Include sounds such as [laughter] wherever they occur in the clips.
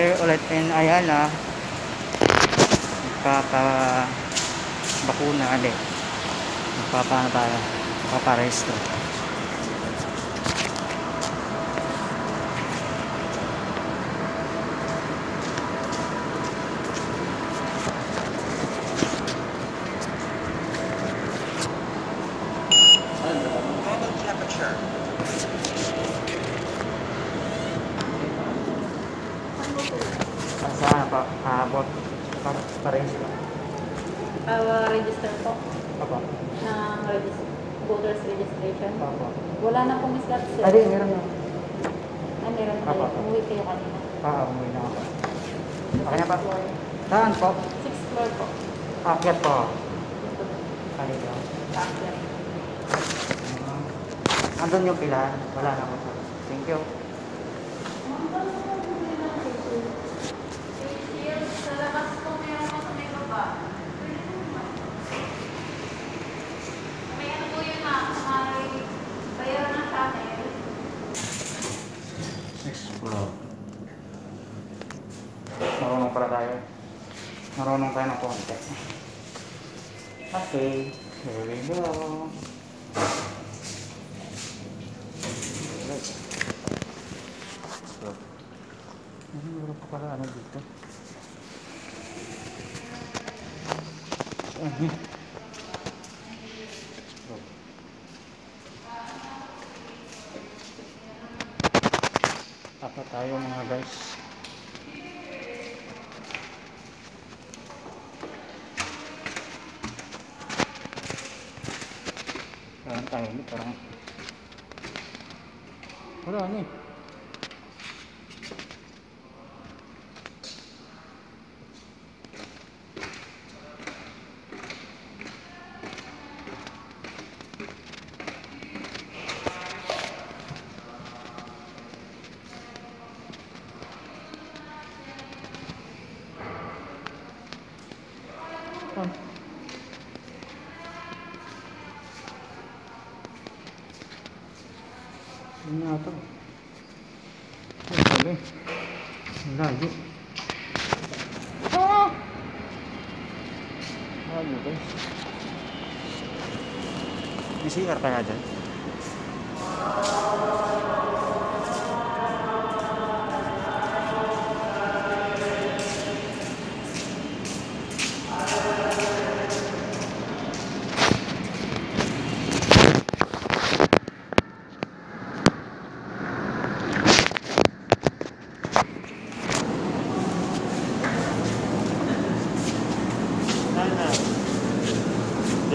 here ulit. In Ayala magpapa bakuna ulit. Magpapa ano tayo ano pa abot pa paresto Uh, register po Opo. ng regis- voters registration. Opo. Wala na pong slot sir. Ay, di, meron na. Ah, meron na kayo. Apo. Umuwi kayo kanina. Ah, umuwi na ako. Okay na pa. Saan po? Sixth floor po. Akyat po. Dito. Kanina. Paakyat. Uh, andun yung pila. Wala na ako. Thank you. Sa labas po meron po sa may baba. May ano po yun na, may bayaran ng channel. Sixth floor. Marunong pala tayo. Marunong tayo ng konti. Okay. Here we go. Sixth floor. Ano meron pa pala ano dito? Sixth floor. Apat tayo mga guys. Parang tayo ulit, parang wala na eh. Ah. Ano nga ito? Ay, sabi. Ang layo. Ah! Ano guys? May CR kaya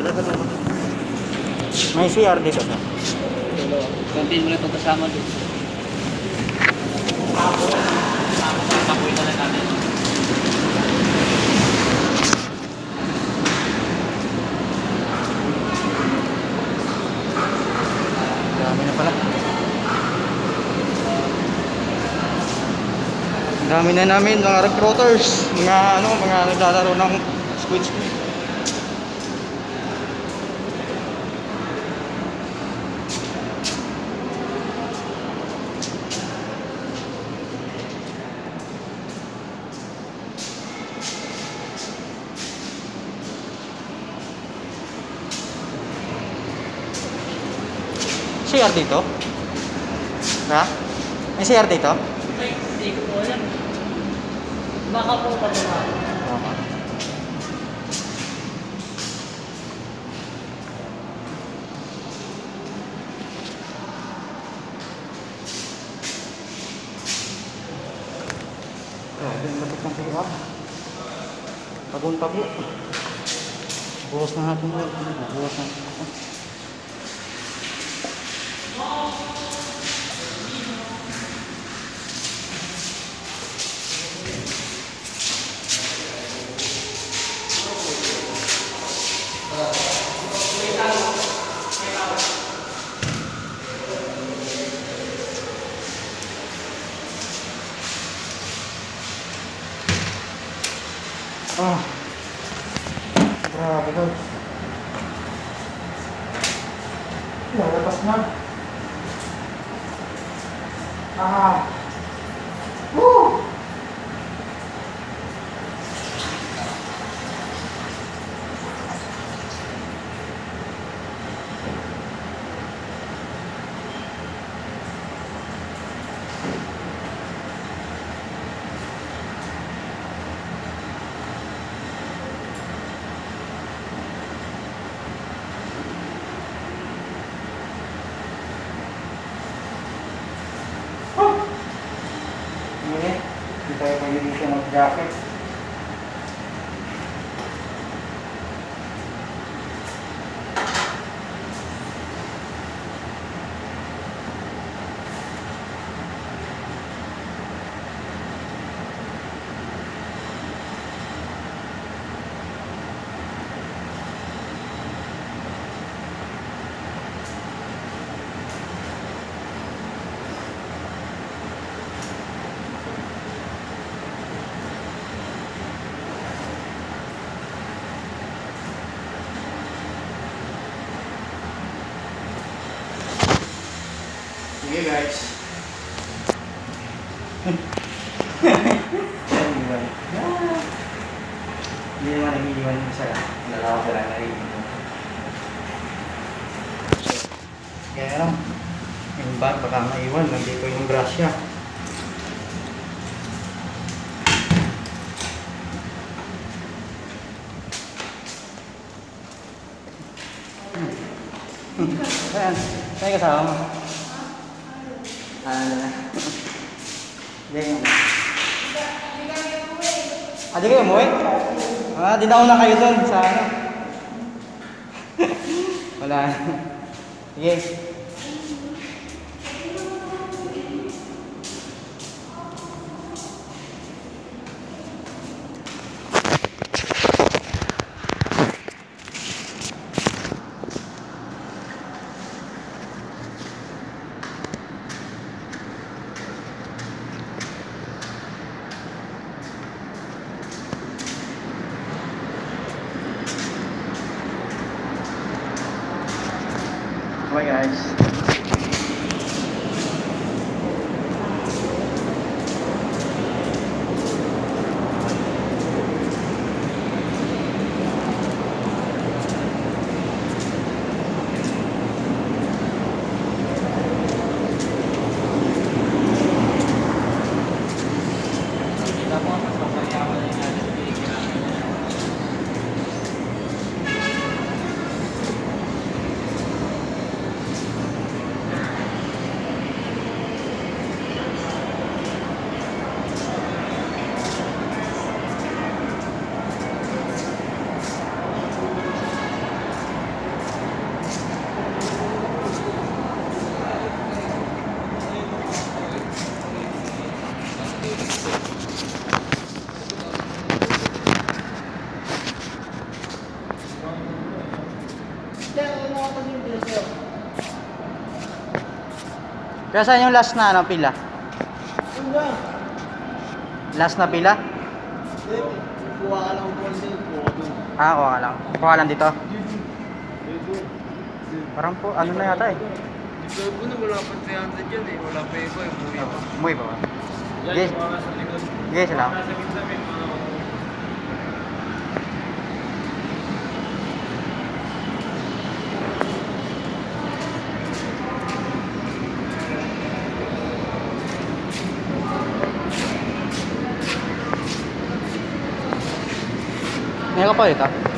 May CR dito sa. Konti mo lang itong kasama doon. Tapoy na lang natin. Dami na pala. Dami na namin mga recruiters, mga ano, mga naglalaro ng squid squid. CR dito? Ha? May CR dito? Ay, hindi ko po alam. Baka po pa naman. Oo. Grabe, ang lapit ng CR. Tagong-tago. Bukas na natin yun. Bukas na natin. Ah. Ah. Woo! Kaya pwede mo siya mag-jacket. Sige guys. Nag-iwan. Hindi naman nag-iwan yung isa lang. [laughs] Dalawa sila na rin. Kaya lang. Yung bag baka maiwan. Nandito yung grasya. Ayan. Saan yung kasama mo? Ano na? Ah, di kayo umuwi? Ah, di na na kayo doon sa ano? [laughs] Wala. Sige. Bye guys. Kaya saan yung last na ano, pila? Last na pila? Kuha ka lang. Ah, kuha ka lang. Kuha ka lang dito. Parang po, ano na yata eh. Dito po na wala pa 300 dyan eh. Wala pa iko eh. Buhay pa. Umuwi pa ba? Likod. Yes lang. Ngayon ka pa dito?